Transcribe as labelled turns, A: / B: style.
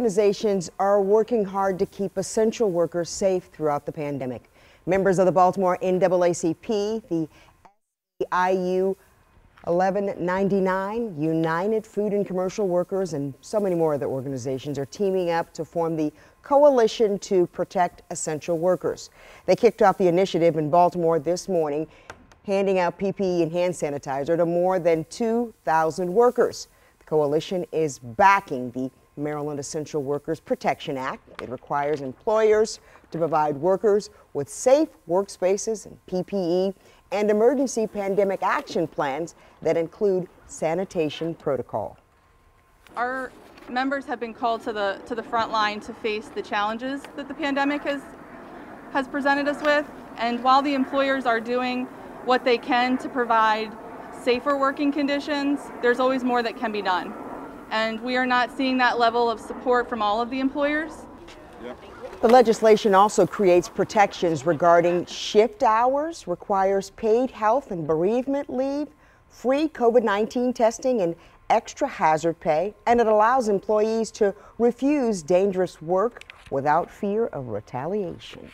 A: organizations are working hard to keep essential workers safe throughout the pandemic. Members of the Baltimore NAACP, the IU 1199, United Food and Commercial Workers, and so many more other organizations are teaming up to form the Coalition to Protect Essential Workers. They kicked off the initiative in Baltimore this morning, handing out PPE and hand sanitizer to more than 2,000 workers. The coalition is backing the Maryland Essential Workers Protection Act. It requires employers to provide workers with safe workspaces and PPE and emergency pandemic action plans that include sanitation protocol.
B: Our members have been called to the to the front line to face the challenges that the pandemic has has presented us with and while the employers are doing what they can to provide safer working conditions, there's always more that can be done. And we are not seeing that level of support from all of the employers.
A: The legislation also creates protections regarding shift hours, requires paid health and bereavement leave, free COVID 19 testing, and extra hazard pay, and it allows employees to refuse dangerous work without fear of retaliation.